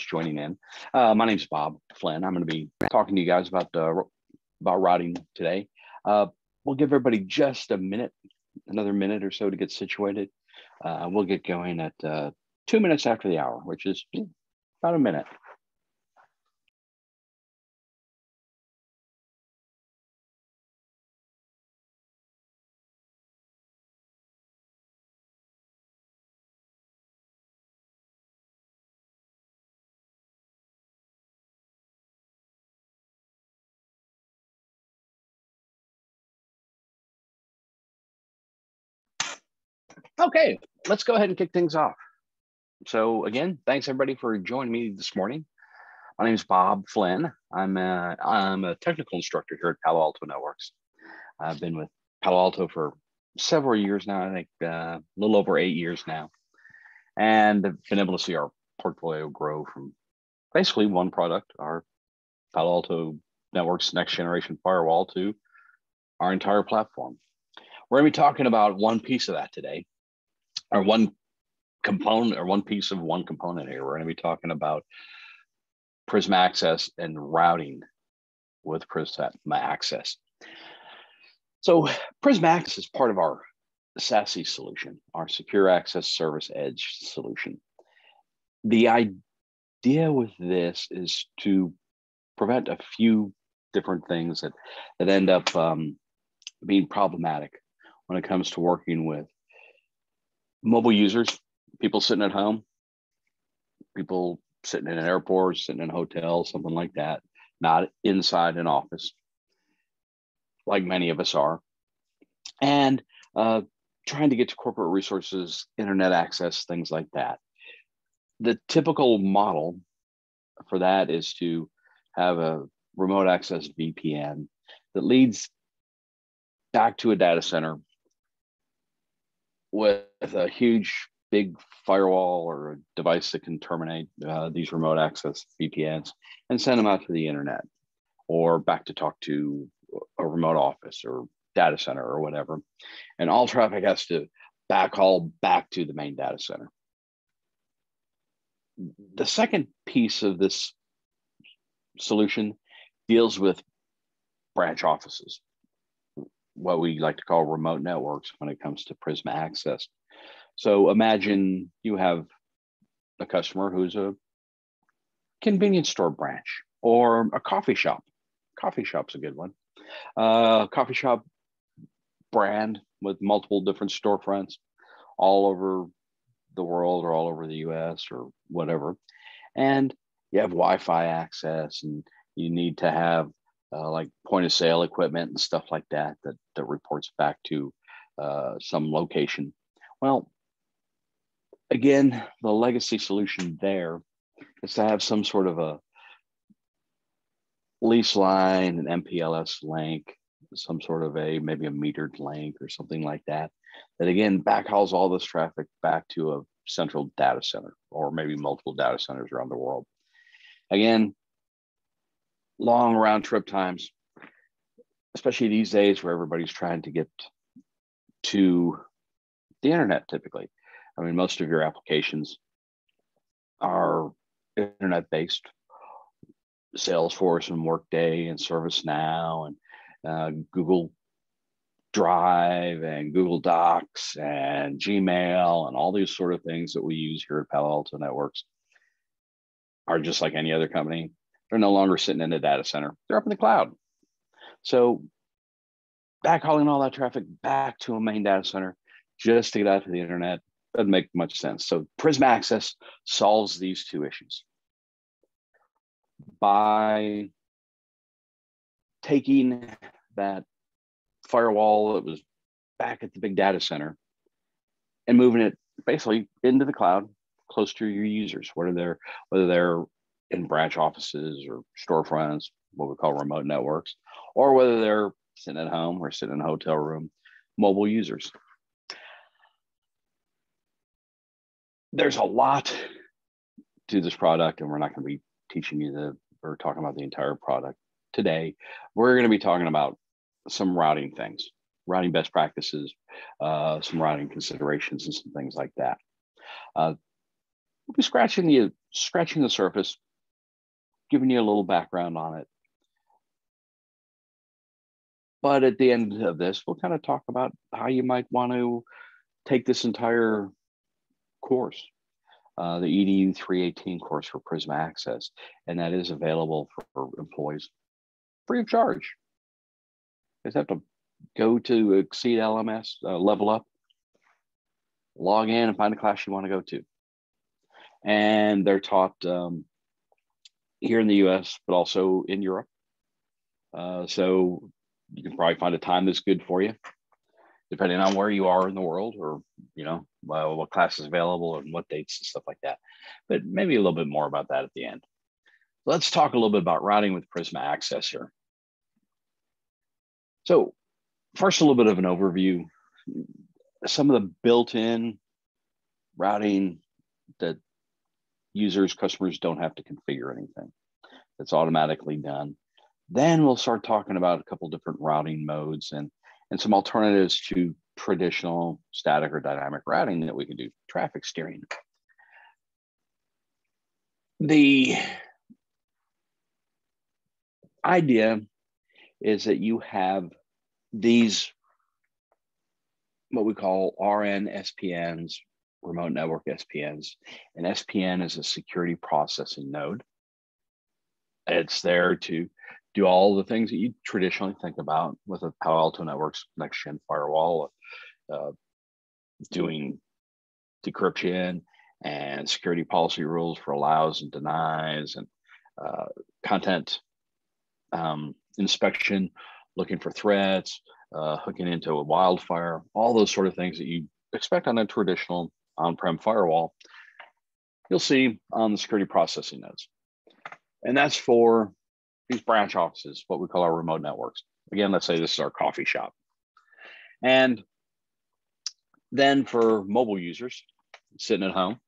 joining in. Uh, my name is Bob Flynn. I'm going to be talking to you guys about about routing today. Uh, we'll give everybody just a minute, another minute or so to get situated. Uh, we'll get going at uh, two minutes after the hour, which is about a minute. Okay, let's go ahead and kick things off. So again, thanks everybody for joining me this morning. My name is Bob Flynn. I'm a, I'm a technical instructor here at Palo Alto Networks. I've been with Palo Alto for several years now, I think uh, a little over eight years now. And I've been able to see our portfolio grow from basically one product, our Palo Alto Networks next generation firewall to our entire platform. We're to be talking about one piece of that today, or one component or one piece of one component here. We're going to be talking about Prisma Access and routing with Prisma Access. So Prisma Access is part of our SASE solution, our Secure Access Service Edge solution. The idea with this is to prevent a few different things that, that end up um, being problematic when it comes to working with mobile users, people sitting at home, people sitting in an airport, sitting in a hotel, something like that, not inside an office, like many of us are, and uh, trying to get to corporate resources, internet access, things like that. The typical model for that is to have a remote access VPN that leads back to a data center with a huge big firewall or a device that can terminate uh, these remote access VPNs and send them out to the internet or back to talk to a remote office or data center or whatever. And all traffic has to backhaul back to the main data center. The second piece of this solution deals with branch offices what we like to call remote networks when it comes to Prisma Access. So imagine you have a customer who's a convenience store branch or a coffee shop. Coffee shop's a good one. Uh, coffee shop brand with multiple different storefronts all over the world or all over the US or whatever. And you have Wi Fi access and you need to have uh, like point of sale equipment and stuff like that that, that reports back to uh, some location. Well, again, the legacy solution there is to have some sort of a lease line, an MPLS link, some sort of a maybe a metered link or something like that. That again backhauls all this traffic back to a central data center or maybe multiple data centers around the world. Again, long round trip times, especially these days where everybody's trying to get to the internet typically. I mean, most of your applications are internet based. Salesforce and Workday and ServiceNow and uh, Google Drive and Google Docs and Gmail and all these sort of things that we use here at Palo Alto Networks are just like any other company. They're no longer sitting in a data center, they're up in the cloud. So, backhauling all that traffic back to a main data center just to get out to the internet doesn't make much sense. So, Prisma Access solves these two issues by taking that firewall that was back at the big data center and moving it basically into the cloud close to your users whether they're whether they're in branch offices or storefronts, what we call remote networks, or whether they're sitting at home or sitting in a hotel room, mobile users. There's a lot to this product, and we're not going to be teaching you the or talking about the entire product today. We're going to be talking about some routing things, routing best practices, uh, some routing considerations, and some things like that. Uh, we'll be scratching you scratching the surface, giving you a little background on it. But at the end of this, we'll kind of talk about how you might want to take this entire course, uh, the EDU 318 course for Prisma Access, and that is available for employees free of charge. You just have to go to Exceed LMS, uh, level up, log in and find a class you want to go to. And they're taught um, here in the US, but also in Europe. Uh, so you can probably find a time that's good for you, depending on where you are in the world or, you know, uh, what class is available and what dates and stuff like that. But maybe a little bit more about that at the end. Let's talk a little bit about routing with Prisma Access here. So first, a little bit of an overview. Some of the built-in routing that users, customers don't have to configure anything. That's automatically done. Then we'll start talking about a couple different routing modes and, and some alternatives to traditional static or dynamic routing that we can do, traffic steering. The idea is that you have these what we call RN SPNs, remote network SPNs. And SPN is a security processing node. It's there to do all the things that you traditionally think about with a Palo Alto Networks next gen firewall, uh, doing decryption and security policy rules for allows and denies and uh, content um, inspection, looking for threats, uh, hooking into a wildfire, all those sort of things that you expect on a traditional on-prem firewall, you'll see on the security processing nodes. And that's for these branch offices, what we call our remote networks. Again, let's say this is our coffee shop. And then for mobile users sitting at home,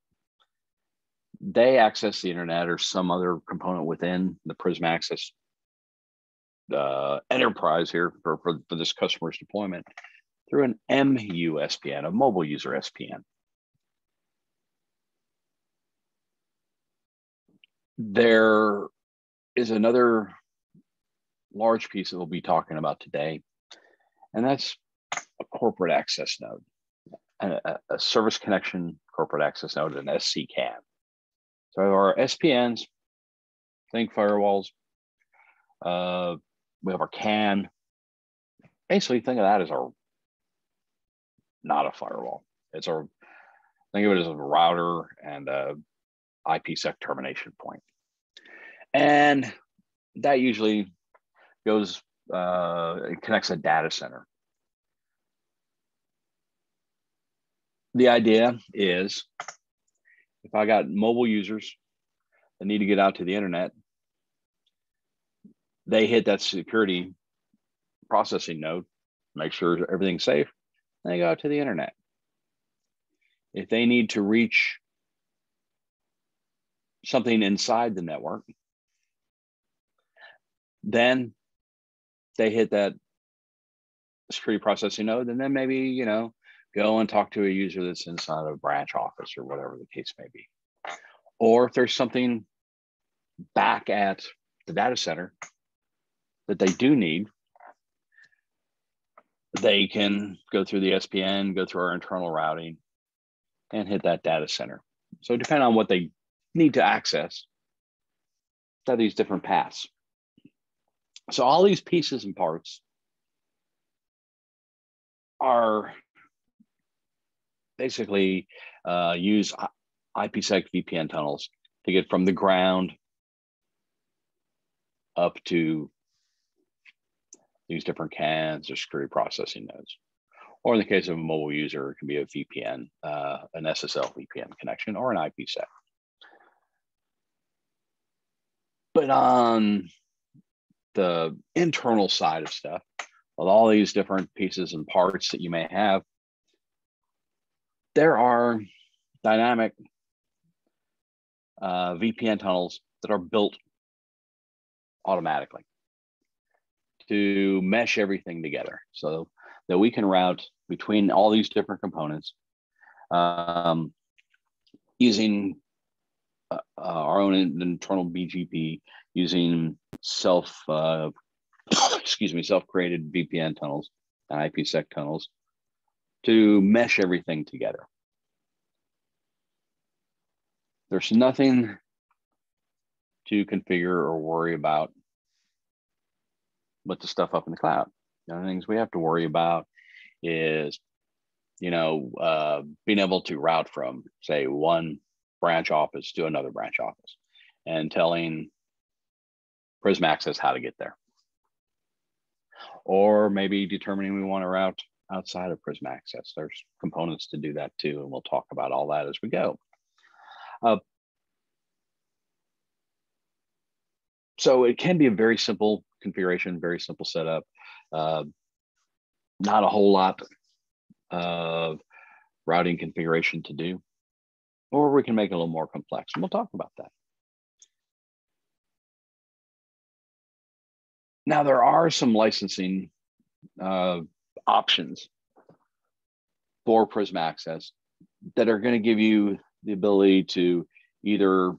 they access the internet or some other component within the Prisma Access uh, enterprise here for, for, for this customer's deployment through an MU SPN, a mobile user SPN. There is another large piece that we'll be talking about today, and that's a corporate access node, a, a service connection corporate access node, an SCCAN. So our SPNs, think firewalls, uh, we have our CAN. Basically, think of that as our not a firewall. It's our think of it as a router and a IPsec termination point. And that usually goes uh, it connects a data center. The idea is if I got mobile users that need to get out to the internet, they hit that security processing node, make sure everything's safe, and they go out to the internet. If they need to reach something inside the network, then they hit that security processing node, and then maybe, you know, go and talk to a user that's inside a branch office or whatever the case may be. Or if there's something back at the data center that they do need, they can go through the SPN, go through our internal routing, and hit that data center. So depending on what they need to access, are these different paths. So all these pieces and parts are basically uh, use IPsec VPN tunnels to get from the ground up to these different CANs or security processing nodes. Or in the case of a mobile user, it can be a VPN, uh, an SSL VPN connection, or an IPsec. But on the internal side of stuff, with all these different pieces and parts that you may have, there are dynamic uh, VPN tunnels that are built automatically to mesh everything together so that we can route between all these different components um, using uh, our own internal BGP using self, uh, excuse me, self-created VPN tunnels and IPsec tunnels to mesh everything together. There's nothing to configure or worry about with the stuff up in the cloud. The only things we have to worry about is, you know, uh, being able to route from, say, one branch office to another branch office and telling Prisma Access how to get there. Or maybe determining we want to route outside of Prisma Access. There's components to do that too, and we'll talk about all that as we go. Uh, so it can be a very simple configuration, very simple setup. Uh, not a whole lot of routing configuration to do, or we can make it a little more complex. And we'll talk about that. Now, there are some licensing uh, options for Prisma Access that are going to give you the ability to either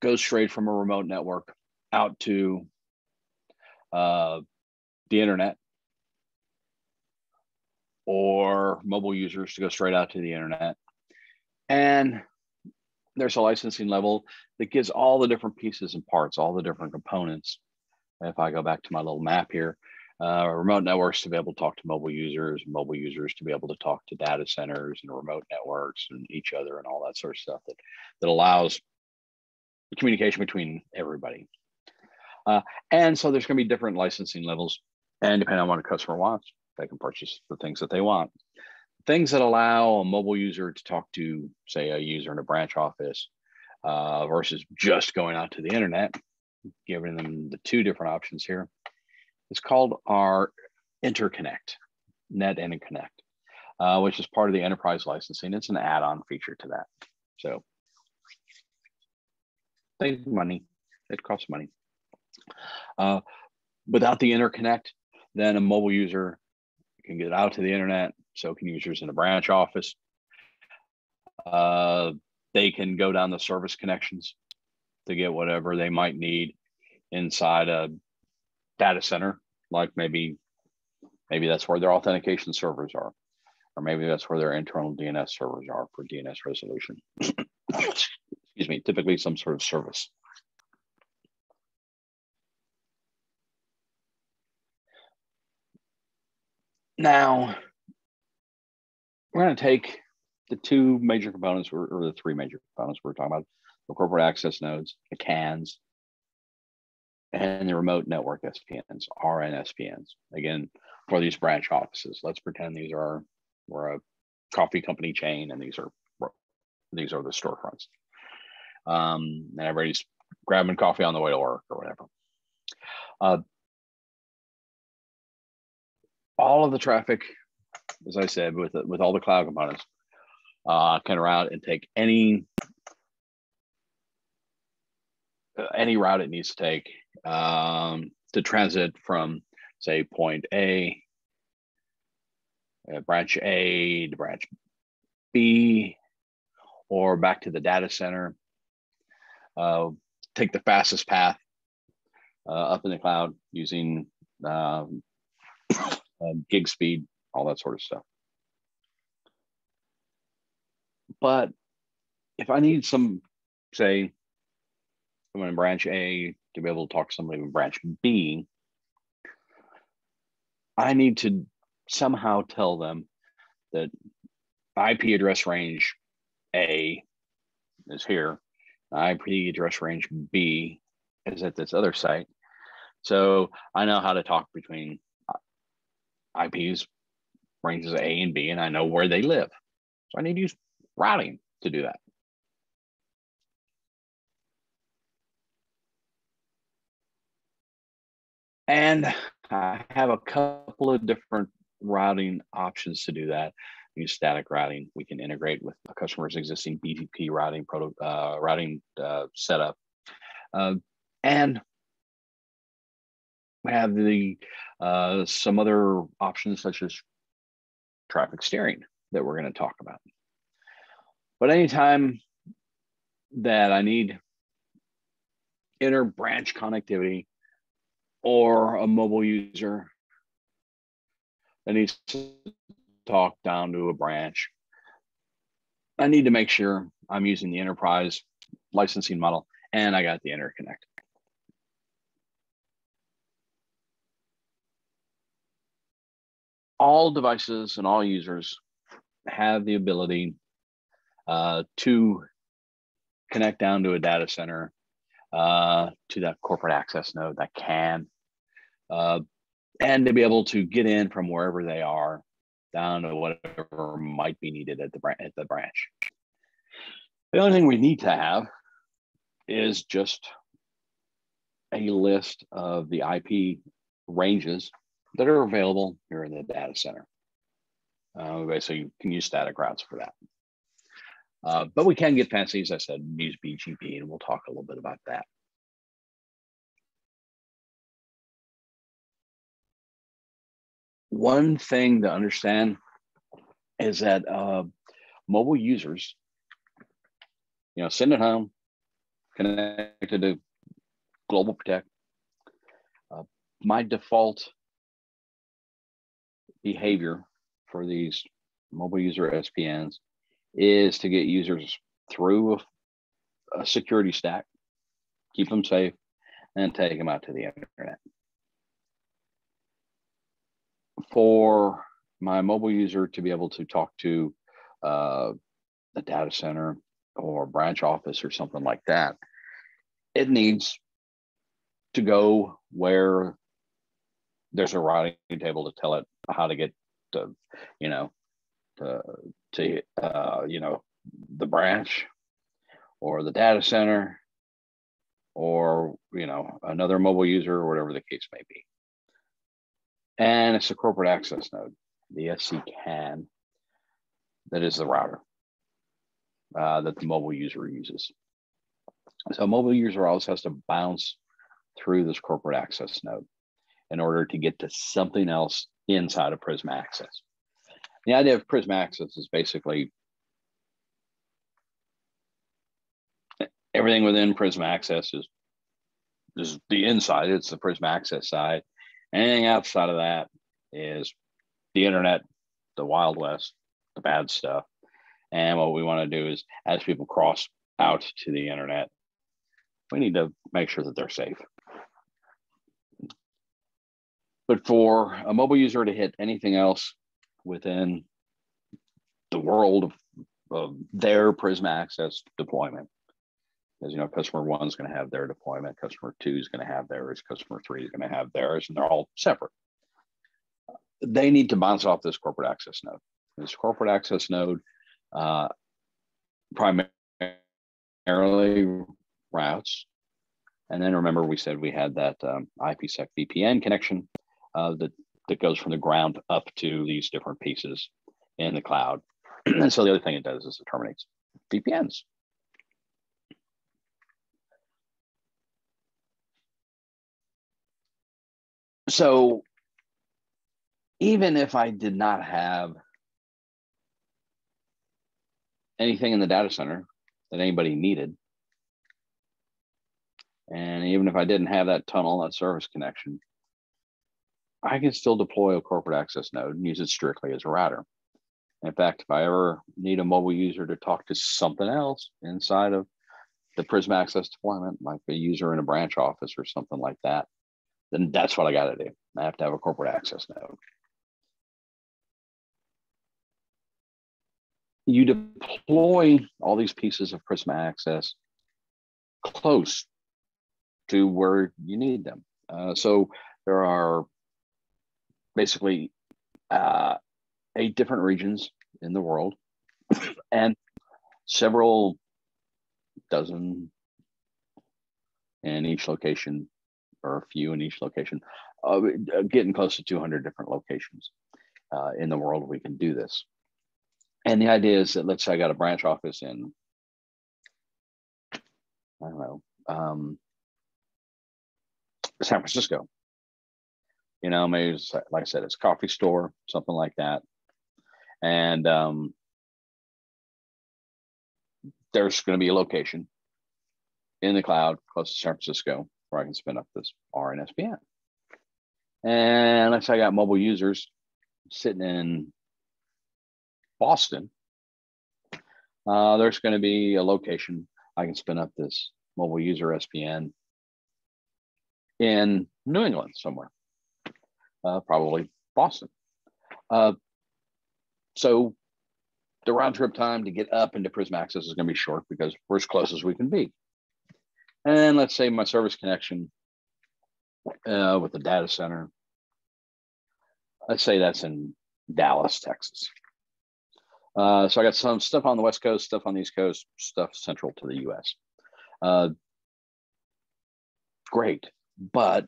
go straight from a remote network out to uh, the internet or mobile users to go straight out to the internet. And there's a licensing level that gives all the different pieces and parts, all the different components. If I go back to my little map here, uh, remote networks to be able to talk to mobile users, mobile users to be able to talk to data centers and remote networks and each other and all that sort of stuff that, that allows communication between everybody. Uh, and so there's going to be different licensing levels. And depending on what a customer wants, they can purchase the things that they want. Things that allow a mobile user to talk to, say, a user in a branch office uh, versus just going out to the internet, giving them the two different options here. It's called our interconnect, net interconnect, uh, which is part of the enterprise licensing. It's an add-on feature to that. So think money, it costs money. Uh, without the interconnect, then a mobile user can get out to the internet. So can users in a branch office. Uh, they can go down the service connections to get whatever they might need inside a data center, like maybe maybe that's where their authentication servers are, or maybe that's where their internal DNS servers are for DNS resolution. Excuse me, typically some sort of service. Now, we're going to take the two major components, or, the three major components we're talking about, the corporate access nodes, the CANs, and the remote network SPNs, RNSPNs. Again, for these branch offices, let's pretend these are we're a coffee company chain, and these are these are the storefronts. Um, and everybody's grabbing coffee on the way to work or whatever. Uh, all of the traffic, as I said, with with all the cloud components, uh, can route and take any uh, any route it needs to take um, to transit from, say, point A, uh, branch A to branch B, or back to the data center. Uh, take the fastest path uh, up in the cloud using um, um, gig speed, all that sort of stuff. But if I need some, say, someone in branch A to be able to talk to somebody in branch B, I need to somehow tell them that IP address range A is here, IP address range B is at this other site. So I know how to talk between IPs ranges A and B, and I know where they live. So I need to use routing to do that. And I have a couple of different routing options to do that. Use static routing. We can integrate with a customer's existing BGP routing proto, uh, routing uh, setup. Uh, and we have the uh, some other options such as traffic steering that we're going to talk about. But anytime that I need inter branch connectivity or a mobile user that needs to talk down to a branch. I need to make sure I'm using the enterprise licensing model and I got the interconnect. All devices and all users have the ability uh, to connect down to a data center, uh, to that corporate access node, that CAN, uh, and to be able to get in from wherever they are down to whatever might be needed at the, at the branch. The only thing we need to have is just a list of the IP ranges that are available here in the data center. Uh, basically, you can use static routes for that. Uh, but we can get fancy, as I said, use BGP, and we'll talk a little bit about that. One thing to understand is that uh, mobile users, you know, send it home, connected to Global Protect, uh, my default behavior for these mobile user SPNs is to get users through a, a security stack, keep them safe, and take them out to the internet. For my mobile user to be able to talk to uh, data center or branch office or something like that, it needs to go where there's a routing table to tell it how to get to, you know, to, to uh, you know, the branch or the data center or, you know, another mobile user or whatever the case may be. And it's a corporate access node, the SC CAN, that is the router uh, that the mobile user uses. So mobile user always has to bounce through this corporate access node in order to get to something else inside of Prisma Access. The idea of Prisma Access is basically everything within Prisma Access is, is the inside, it's the Prisma Access side. Anything outside of that is the internet, the Wild West, the bad stuff. And what we want to do is, as people cross out to the internet, we need to make sure that they're safe. But for a mobile user to hit anything else within the world of, of their Prisma Access deployment, as you know, customer one is going to have their deployment, customer two is going to have theirs, customer three is going to have theirs, and they're all separate. They need to bounce off this corporate access node. This corporate access node uh, primarily routes. And then remember, we said we had that um, IPsec VPN connection uh, that, that goes from the ground up to these different pieces in the cloud. and so the other thing it does is it terminates VPNs. So even if I did not have anything in the data center that anybody needed, and even if I didn't have that tunnel, that service connection, I can still deploy a corporate access node and use it strictly as a router. In fact, if I ever need a mobile user to talk to something else inside of the Prisma Access deployment, like a user in a branch office or something like that, then that's what I got to do. I have to have a corporate access node. You deploy all these pieces of Prisma Access close to where you need them. Uh, so there are basically uh, eight different regions in the world and several dozen in each location or a few in each location. Uh, getting close to 200 different locations uh, in the world we can do this. And the idea is that let's say i got a branch office in i don't know um, san francisco you know, maybe like I said, it's a coffee store, something like that. And um, there's going to be a location in the cloud close to San Francisco where I can spin up this RNSPN. And let's say I got mobile users sitting in Boston. Uh, there's going to be a location I can spin up this mobile user SPN in New England somewhere, uh, probably Boston. Uh, so the round trip time to get up into Prisma Access is going to be short because we're as close as we can be. And let's say my service connection uh, with the data center, let's say that's in Dallas, Texas. Uh, so I got some stuff on the West Coast, stuff on the East Coast, stuff central to the US. Uh, great. But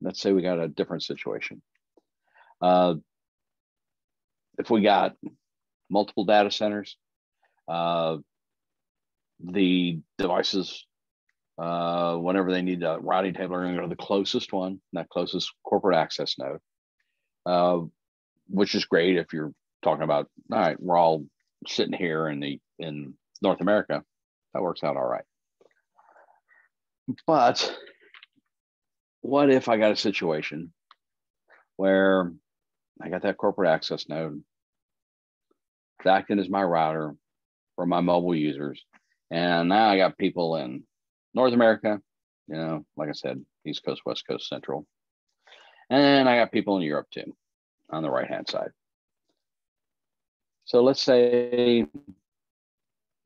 let's say we got a different situation. Uh, if we got multiple data centers, uh, the devices, uh, whenever they need a routing table, are going to go to the closest one, that closest corporate access node, uh, which is great if you're talking about, all right, we're all sitting here in the in North America. That works out all right. But what if I got a situation where I got that corporate access node acting as my router for my mobile users. And now I got people in North America, you know, like I said, East Coast, West Coast, Central. And I got people in Europe too on the right hand side. So let's say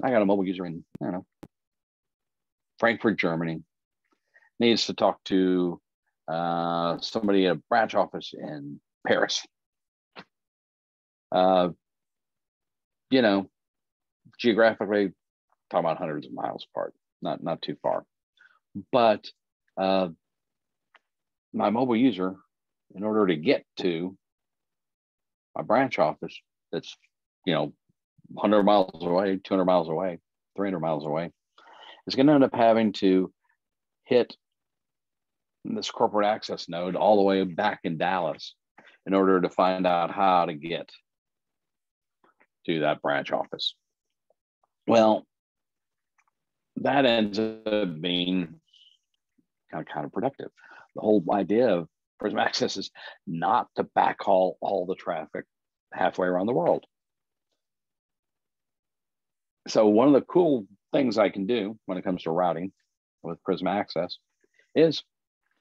I got a mobile user in, I don't know, Frankfurt, Germany, needs to talk to uh, somebody at a branch office in Paris. Uh, you know, geographically, talking about hundreds of miles apart, not not too far. But uh, my mobile user, in order to get to my branch office, that's you know, 100 miles away, 200 miles away, 300 miles away, is going to end up having to hit this corporate access node all the way back in Dallas in order to find out how to get to that branch office. Well, that ends up being kind of counterproductive. The whole idea of Prisma Access is not to backhaul all the traffic halfway around the world. So one of the cool things I can do when it comes to routing with Prisma Access is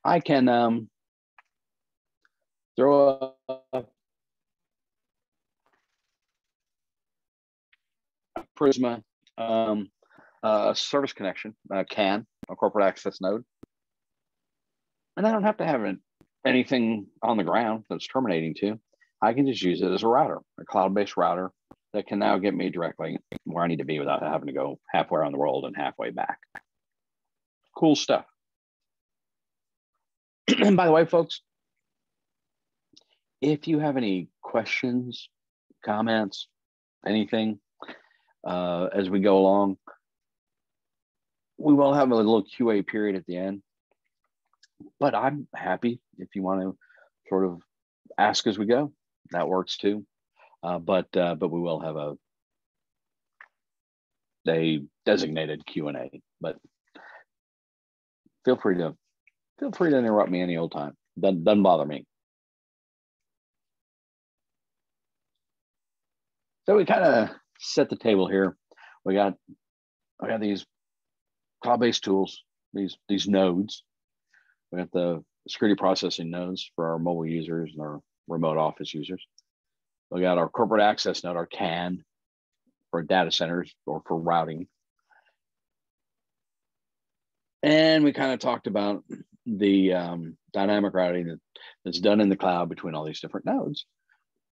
I can um, throw Prisma um, uh, service connection, uh, CAN, a corporate access node. And I don't have to have an, anything on the ground that's terminating to. I can just use it as a router, a cloud-based router that can now get me directly where I need to be without having to go halfway around the world and halfway back. Cool stuff. and by the way, folks, if you have any questions, comments, anything, uh, as we go along. We will have a little QA period at the end, but I'm happy if you want to sort of ask as we go. That works too. Uh, but uh, but we will have a a designated Q and A. But feel free to feel free to interrupt me any old time. Doesn't, doesn't bother me. So we kind of set the table here. We got I got these cloud-based tools, these these nodes. We got the security processing nodes for our mobile users and our remote office users. We got our corporate access node, our CAN, for data centers or for routing. And we kind of talked about the um, dynamic routing that, that's done in the cloud between all these different nodes.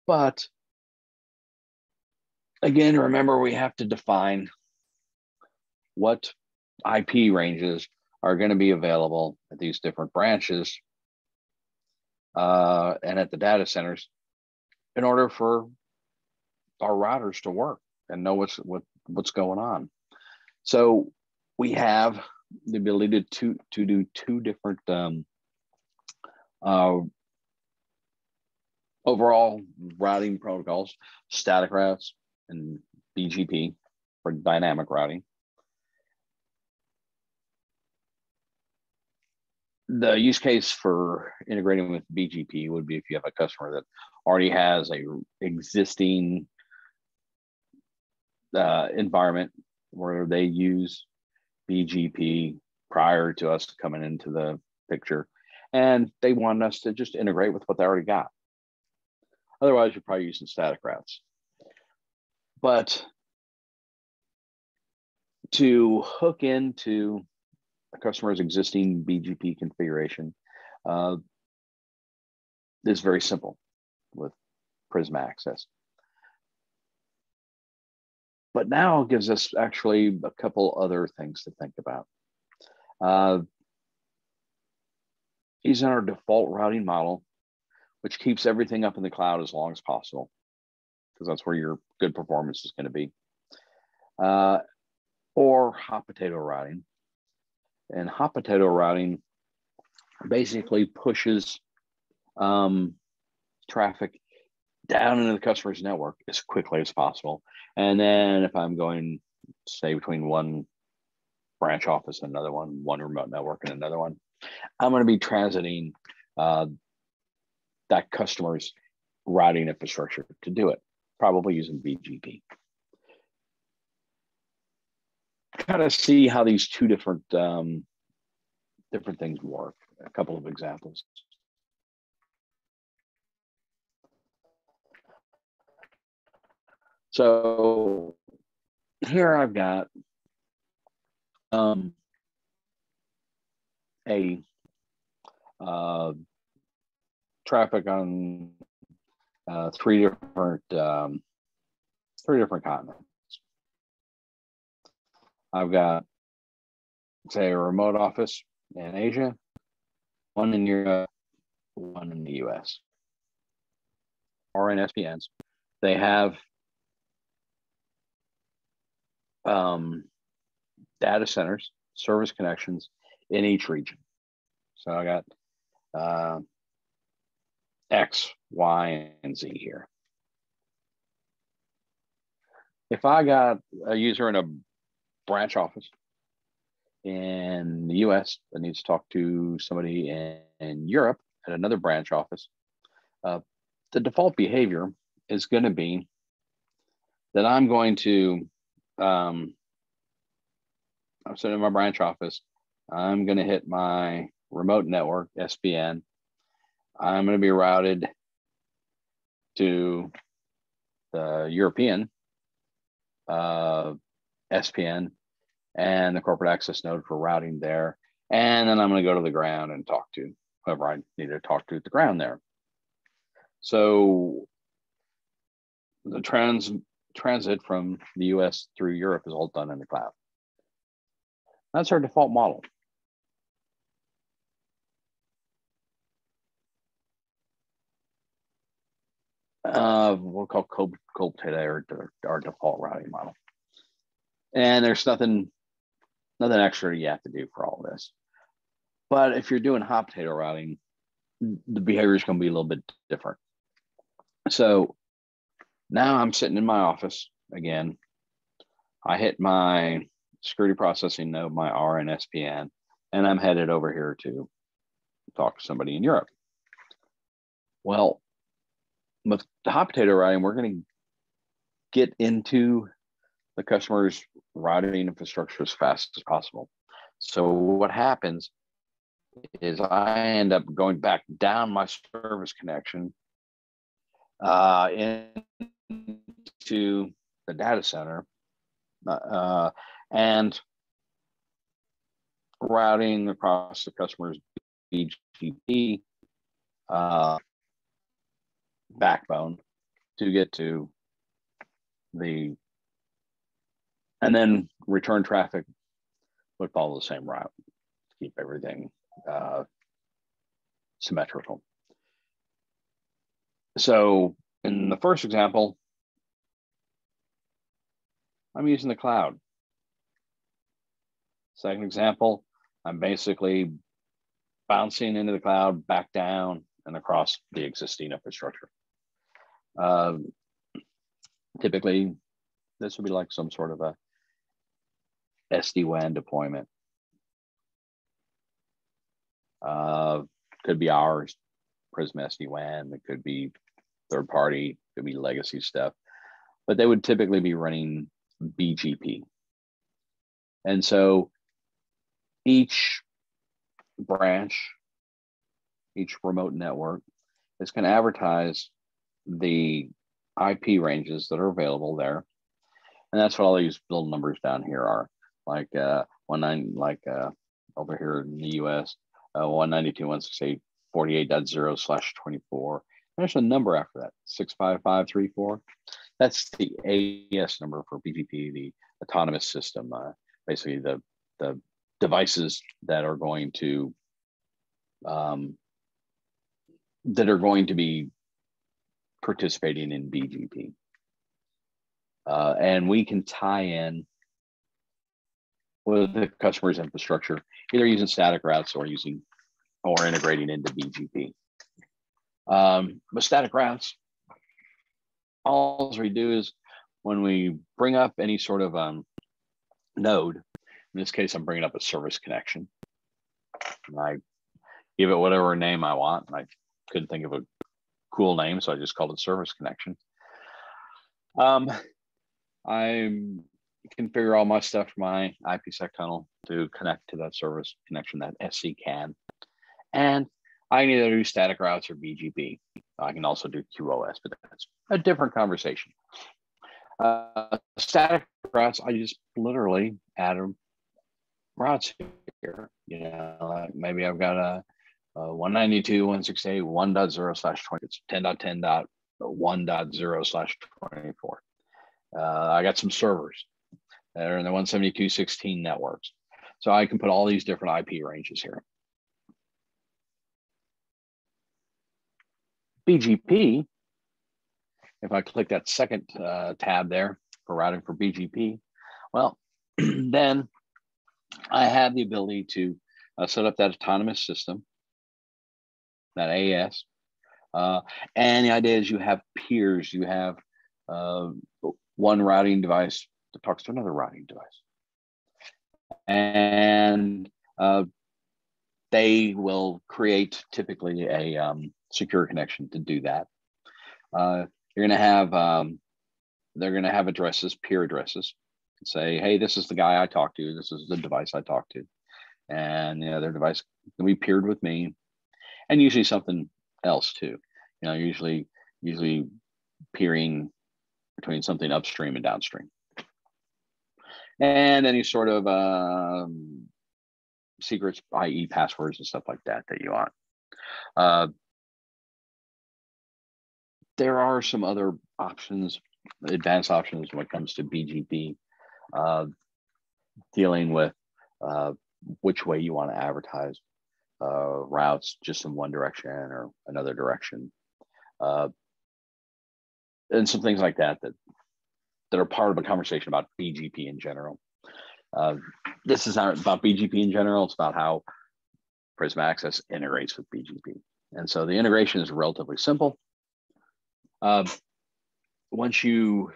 But again, remember we have to define what IP ranges are going to be available at these different branches uh, and at the data centers in order for our routers to work and know what's what, what's going on. So we have the ability to to do two different um, uh, overall routing protocols: static routes and BGP for dynamic routing. the use case for integrating with BGP would be if you have a customer that already has a existing uh, environment where they use BGP prior to us coming into the picture, and they want us to just integrate with what they already got. Otherwise, you're probably using static routes. But to hook into a customer's existing BGP configuration uh, is very simple with Prisma Access. But now gives us actually a couple other things to think about. Uh, using our default routing model, which keeps everything up in the cloud as long as possible, because that's where your good performance is going to be. Uh, or hot potato routing. And hot potato routing basically pushes um, traffic down into the customer's network as quickly as possible. And then if I'm going, say, between one branch office and another one, one remote network and another one, I'm going to be transiting uh, that customer's routing infrastructure to do it, probably using BGP. Kind of see how these two different um, different things work. A couple of examples. So here I've got um, a uh, traffic on uh, three different um, three different continents. I've got say a remote office in Asia, one in Europe, one in the US, or in SPNs. They have um, data centers, service connections in each region. So I got uh, X, Y, and Z here. If I got a user in a branch office in the US that needs to talk to somebody in, in Europe at another branch office, uh, the default behavior is going to be that I'm going to um, I'm sitting in my branch office. I'm going to hit my remote network, SPN. I'm going to be routed to the European uh, SPN and the corporate access node for routing there. And then I'm going to go to the ground and talk to whoever I need to talk to at the ground there. So the trans transit from the US through Europe is all done in the cloud. That's our default model. Uh, we'll call COPE, COPE today our, our default routing model. And there's nothing, nothing extra you have to do for all this. But if you're doing hot potato routing, the behavior is going to be a little bit different. So now I'm sitting in my office again. I hit my security processing node, my RNSPN, and I'm headed over here to talk to somebody in Europe. Well, with the hot potato routing, we're going to get into the customer's routing infrastructure as fast as possible. So what happens is I end up going back down my service connection uh, into the data center uh, and routing across the customer's BGP uh, backbone to get to the and then return traffic would follow the same route to keep everything uh, symmetrical. So in the first example, I'm using the cloud. Second example, I'm basically bouncing into the cloud, back down, and across the existing infrastructure. Uh, typically, this would be like some sort of a SD-WAN deployment. Uh, could be ours, Prisma SD WAN. It could be third party. Could be legacy stuff, but they would typically be running BGP. And so each branch, each remote network is going to advertise the IP ranges that are available there. And that's what all these build numbers down here are like uh, one nine, like uh, over here in the US, uh, 192.168.48.0 slash 24. There's a number after that, 65534. That's the AS number for BGP, the autonomous system, uh, basically the, the devices that are going to um, that are going to be participating in BGP. Uh, and we can tie in with the customer's infrastructure, either using static routes or using or integrating into BGP. Um, but static routes, all we do is when we bring up any sort of um, node, in this case, I'm bringing up a service connection. And I give it whatever name I want. I couldn't think of a cool name, so I just called it service connection. Um, I configure all my stuff for my IPsec tunnel to connect to that service connection, that SC CAN. And I can either do static routes or BGP. I can also do QoS, but that's a different conversation. Uh, static routes, I just literally add routes here. You know, like maybe I've got a, a 192, 168, 1.0 slash 20. It's 10.10.1.0 slash 24. Uh, I got some servers that are in the 172.16 networks. So I can put all these different IP ranges here. BGP, if I click that second uh, tab there for routing for BGP, well, then I have the ability to uh, set up that autonomous system, that AS. Uh, and the idea is you have peers, you have uh, one routing device that talks to another routing device. And uh, they will create typically a um, secure connection to do that. Uh, you're going to have um, they're going to have addresses, peer addresses, and say, hey, this is the guy I talked to. This is the device I talked to, and know, their device can be peered with me, and usually something else too. You know, usually usually peering between something upstream and downstream, and any sort of um, secrets, i.e., passwords and stuff like that that you want. Uh, there are some other options, advanced options when it comes to BGP, uh, dealing with uh, which way you want to advertise uh, routes, just in one direction or another direction, uh, and some things like that that that are part of a conversation about BGP in general. Uh, this is not about BGP in general; it's about how Prisma Access integrates with BGP. And so the integration is relatively simple. Uh, once you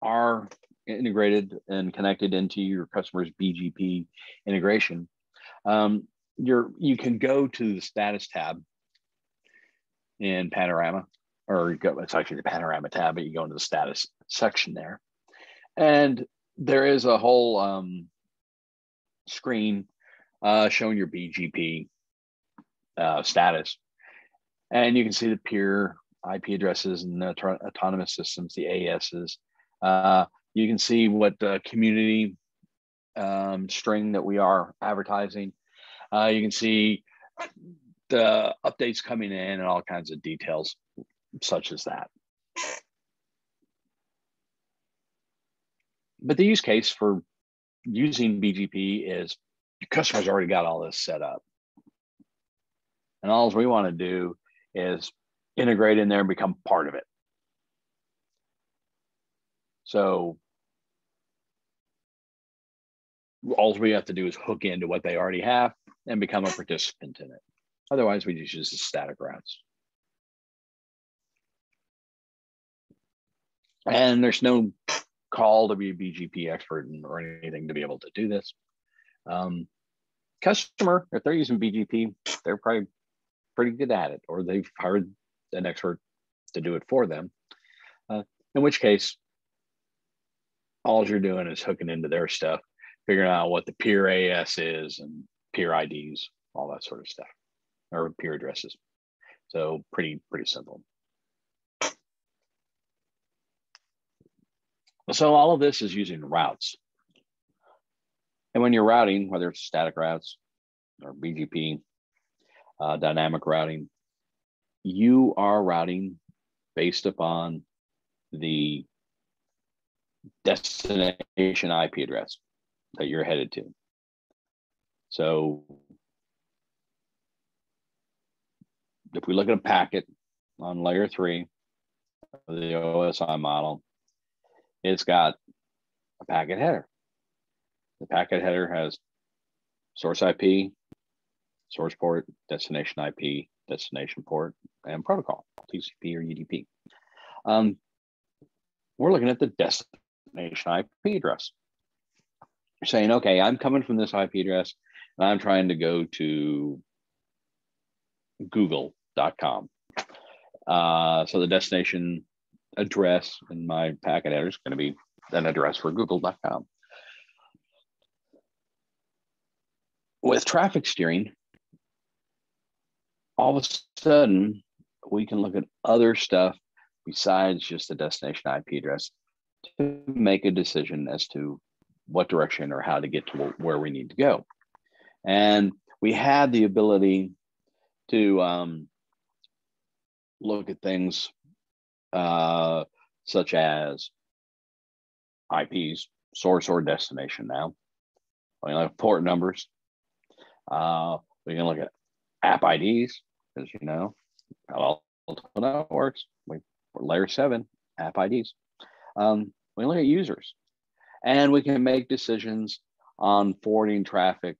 are integrated and connected into your customer's BGP integration, um, you're you can go to the status tab in Panorama, or go, it's actually the Panorama tab, but you go into the status section there, and there is a whole um, screen uh, showing your BGP uh, status and you can see the peer IP addresses and the autonomous systems, the ASs. Uh, you can see what the community um, string that we are advertising. Uh, you can see the updates coming in and all kinds of details such as that. But the use case for using BGP is your customer's already got all this set up. And all we want to do is integrate in there and become part of it. So all we have to do is hook into what they already have and become a participant in it. Otherwise, we just use the static routes. And there's no call to be a BGP expert or anything to be able to do this. Um, customer, if they're using BGP, they're probably pretty good at it, or they've hired an expert to do it for them. Uh, in which case, all you're doing is hooking into their stuff, figuring out what the peer AS is and peer IDs, all that sort of stuff, or peer addresses. So pretty, pretty simple. So all of this is using routes. And when you're routing, whether it's static routes or BGP, uh, dynamic routing, you are routing based upon the destination IP address that you're headed to. So if we look at a packet on layer three of the OSI model, it's got a packet header. The packet header has source IP, source port, destination IP, destination port, and protocol, TCP or UDP. Um, we're looking at the destination IP address. Saying, okay, I'm coming from this IP address and I'm trying to go to google.com. Uh, so the destination address in my packet header is going to be an address for google.com. With traffic steering, all of a sudden we can look at other stuff besides just the destination IP address to make a decision as to what direction or how to get to where we need to go. And we had the ability to um, look at things uh, such as IPs, source or destination now. We can look at port numbers. Uh, we can look at app IDs, as you know, Palo Alto Networks. We layer seven app IDs. Um, we look at users, and we can make decisions on forwarding traffic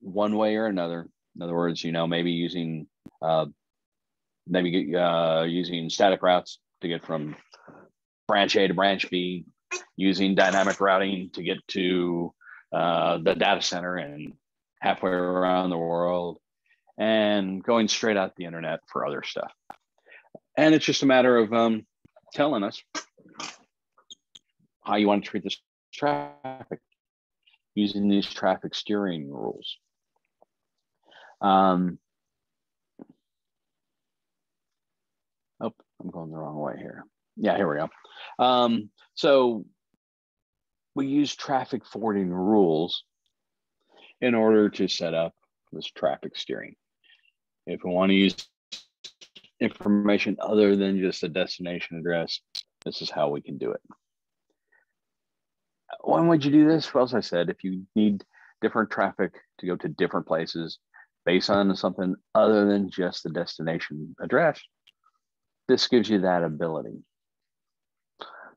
one way or another. In other words, you know, maybe using uh, maybe uh, using static routes to get from branch A to branch B, using dynamic routing to get to uh, the data center and halfway around the world, and going straight out the internet for other stuff. And it's just a matter of um, telling us how you want to treat this traffic using these traffic steering rules. Um, oh, I'm going the wrong way here. Yeah, here we go. Um, so we use traffic forwarding rules in order to set up this traffic steering. If we want to use information other than just a destination address, this is how we can do it. When would you do this? Well, as I said, if you need different traffic to go to different places based on something other than just the destination address, this gives you that ability.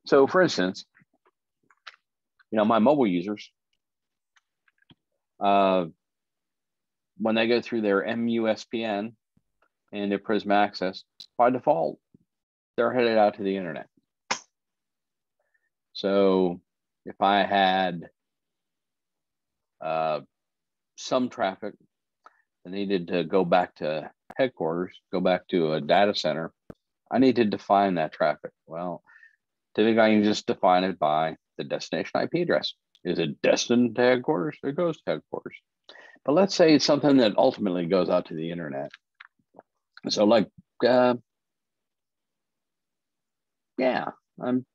So for instance, you know, my mobile users, uh, when they go through their MUSPN and their Prisma Access, by default, they're headed out to the internet. So if I had uh, some traffic that needed to go back to headquarters, go back to a data center, I need to define that traffic. Well, typically I can just define it by the destination IP address. Is it destined to headquarters? It goes to headquarters. But let's say it's something that ultimately goes out to the internet. So, like, uh, yeah, I'm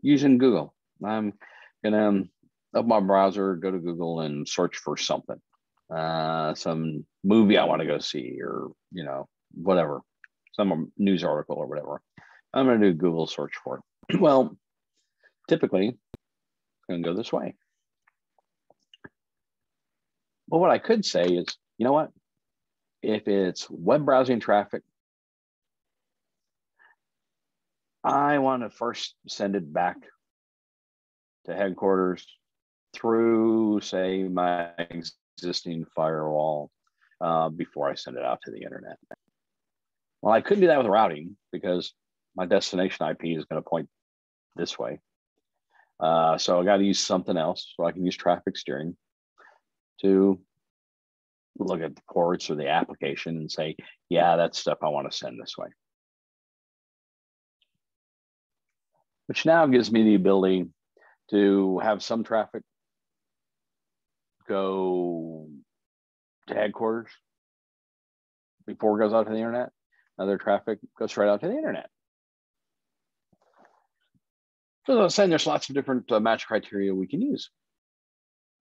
using Google. I'm gonna um, up my browser, go to Google, and search for something, uh, some movie I want to go see, or you know, whatever, some news article or whatever. I'm gonna do Google search for it. well, typically, it's gonna go this way. But what I could say is, you know what? If it's web browsing traffic, I want to first send it back to headquarters through, say, my existing firewall uh, before I send it out to the internet. Well, I couldn't do that with routing because my destination IP is going to point this way. Uh, so I got to use something else. So I can use traffic steering to look at the ports or the application and say, yeah, that's stuff I want to send this way. Which now gives me the ability to have some traffic go to headquarters before it goes out to the internet. Other traffic goes straight out to the internet. So as I was saying, there's lots of different uh, match criteria we can use.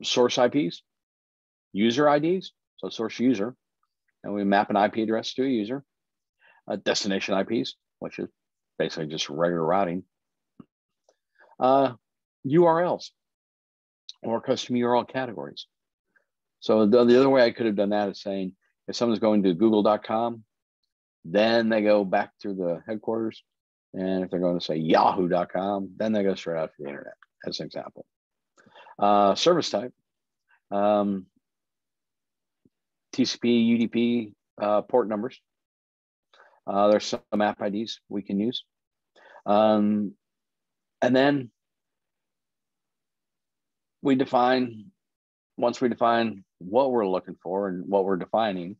Source IPs, user IDs, so source user, and we map an IP address to a user. Uh, destination IPs, which is basically just regular routing. Uh, URLs or custom URL categories. So the, the other way I could have done that is saying if someone's going to google.com, then they go back to the headquarters. And if they're going to say yahoo.com, then they go straight out to the internet, as an example. Uh, service type, um, TCP, UDP uh, port numbers. Uh, there's some app IDs we can use. Um, and then we define, once we define what we're looking for and what we're defining,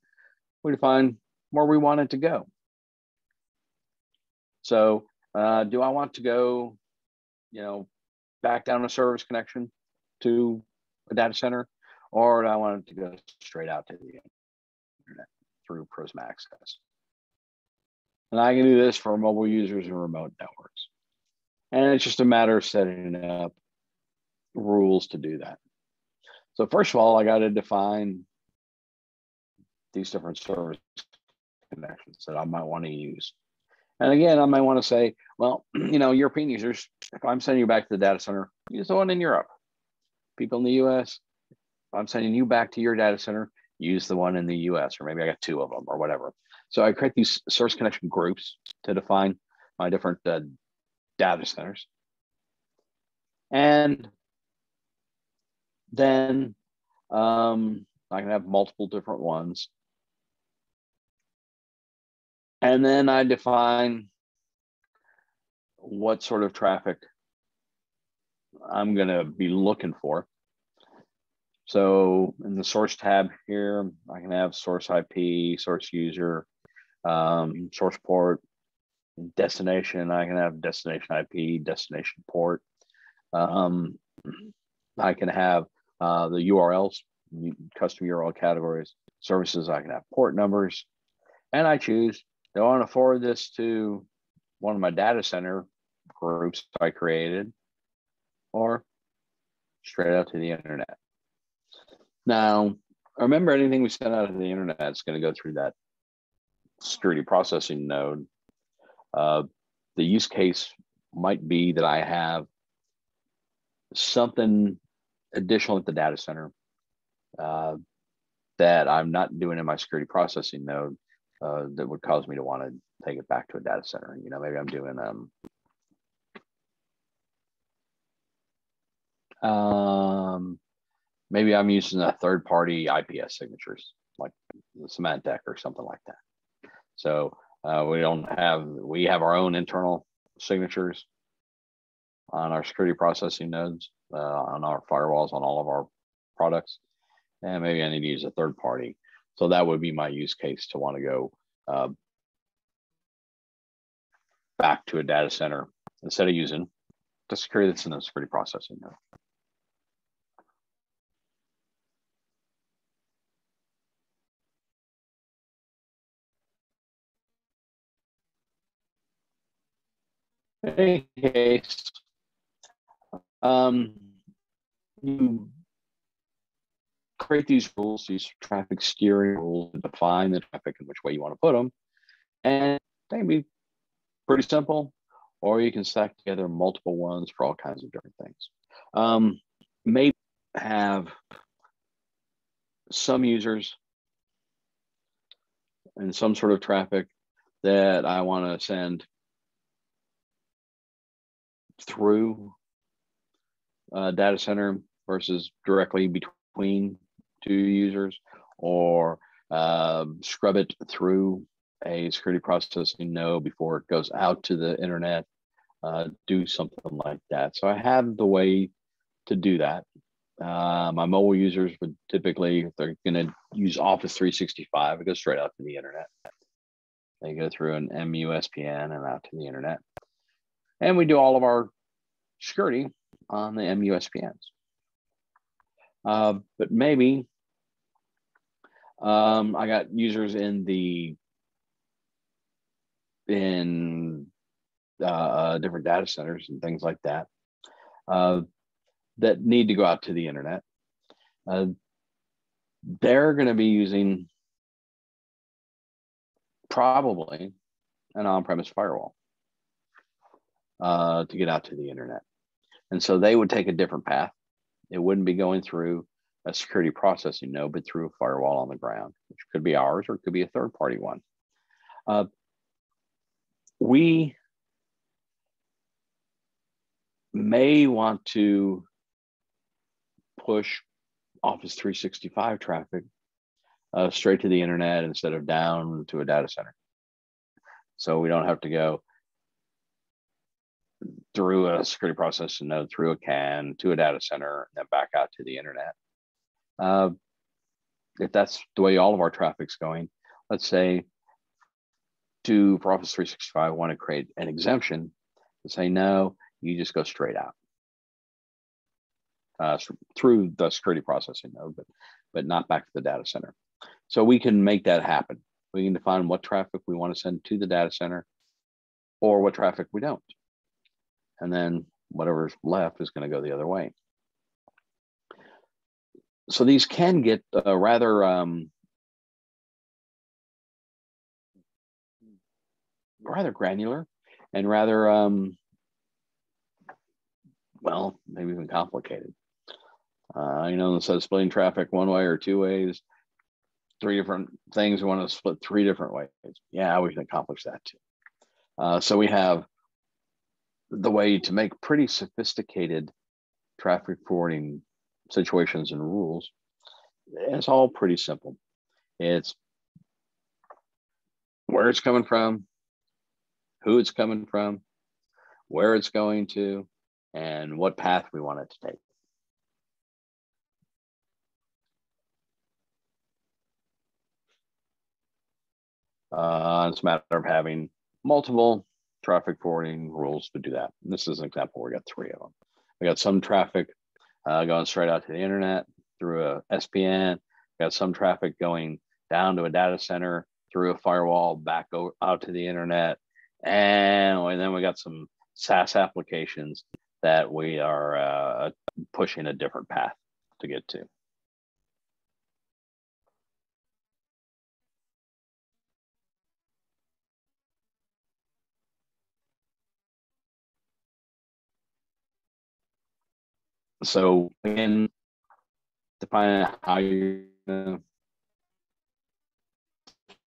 we define where we want it to go. So uh, do I want to go, you know, back down a service connection to a data center, or do I want it to go straight out to the internet through Prisma Access? And I can do this for mobile users and remote networks. And it's just a matter of setting it up rules to do that. So first of all, I got to define these different service connections that I might want to use. And again, I might want to say, well, you know, European users, if I'm sending you back to the data center, use the one in Europe. People in the US, if I'm sending you back to your data center, use the one in the US, or maybe I got two of them or whatever. So I create these source connection groups to define my different uh, data centers. And then um, I can have multiple different ones. And then I define what sort of traffic I'm going to be looking for. So in the source tab here, I can have source IP, source user, um, source port, destination. I can have destination IP, destination port. Um, I can have uh, the URLs, custom URL categories, services. I can have port numbers, and I choose do I want to forward this to one of my data center groups I created, or straight out to the internet. Now, remember anything we send out to the internet is going to go through that security processing node. Uh, the use case might be that I have something additional at the data center uh, that I'm not doing in my security processing node uh, that would cause me to want to take it back to a data center. You know, maybe I'm doing um, um maybe I'm using a third party IPS signatures like Symantec or something like that. So uh, we don't have we have our own internal signatures on our security processing nodes uh, on our firewalls on all of our products, and maybe I need to use a third party. So that would be my use case to want to go uh, back to a data center instead of using the security that's in the security processing node. Any case, um, you create these rules, these traffic steering rules, define the traffic in which way you want to put them, and they can be pretty simple, or you can stack together multiple ones for all kinds of different things. Um, maybe have some users and some sort of traffic that I want to send through uh, data center versus directly between two users or uh, scrub it through a security processing node before it goes out to the internet, uh, do something like that. So I have the way to do that. Uh, my mobile users would typically, if they're going to use Office 365, it goes straight out to the internet. They go through an MUSPN and out to the internet. And we do all of our security on the MUSPNs. Uh, but maybe um, I got users in the in uh, different data centers and things like that uh, that need to go out to the internet. Uh, they're going to be using probably an on-premise firewall uh, to get out to the internet, and so they would take a different path. It wouldn't be going through a security processing node, but through a firewall on the ground, which could be ours or it could be a third-party one. Uh, we may want to push Office 365 traffic uh, straight to the internet instead of down to a data center. So we don't have to go through a security processing node, through a CAN to a data center, and then back out to the internet. Uh, if that's the way all of our traffic's going, let's say to for Office 365 I want to create an exemption to say no, you just go straight out uh, through the security processing node, but but not back to the data center. So we can make that happen. We can define what traffic we want to send to the data center, or what traffic we don't, and then whatever's left is going to go the other way. So these can get uh, rather um, rather granular and rather um, well, maybe even complicated. Uh, you know, instead of splitting traffic one way or two ways, three different things, we want to split three different ways. Yeah, we can accomplish that too. Uh, so we have the way to make pretty sophisticated traffic forwarding situations and rules. It's all pretty simple. It's where it's coming from, who it's coming from, where it's going to, and what path we want it to take. Uh, it's a matter of having multiple traffic forwarding rules to do that. And this is an example. We got three of them. We got some traffic uh, going straight out to the internet through a SPN. We got some traffic going down to a data center through a firewall back out to the internet. And, and then we got some SaaS applications that we are uh, pushing a different path to get to. So again, define how you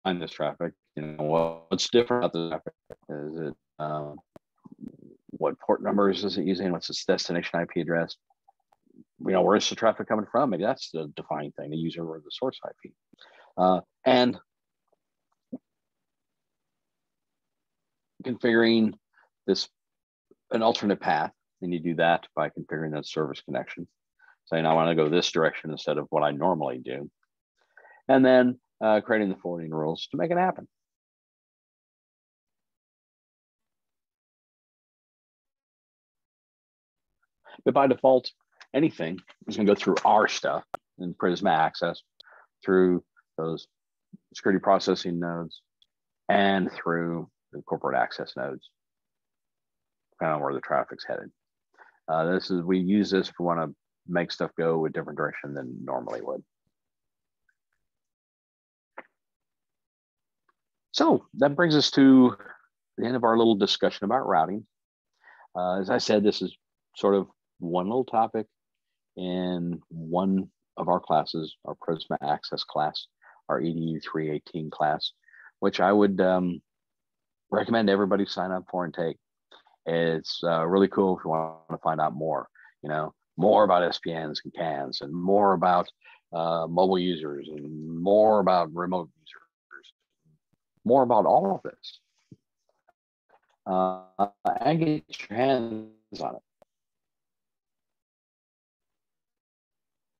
find this traffic. You know, what's different about the traffic? Is it um, what port numbers is it using? What's its destination IP address? You know, where's the traffic coming from? Maybe that's the defining thing, the user or the source IP. Uh, and configuring this an alternate path, and you do that by configuring that service connection, saying I want to go this direction instead of what I normally do, and then uh, creating the forwarding rules to make it happen. But by default, anything is going to go through our stuff in Prisma Access, through those security processing nodes, and through the corporate access nodes, depending on where the traffic's headed. Uh, this is we use this if we want to make stuff go a different direction than normally would. So that brings us to the end of our little discussion about routing. Uh, as I said, this is sort of one little topic in one of our classes, our Prisma Access class, our EDU 318 class, which I would um, recommend everybody sign up for and take. It's uh, really cool if you want to find out more, you know, more about SPNs and CANs and more about uh, mobile users and more about remote users, more about all of this. Uh, and get your hands on it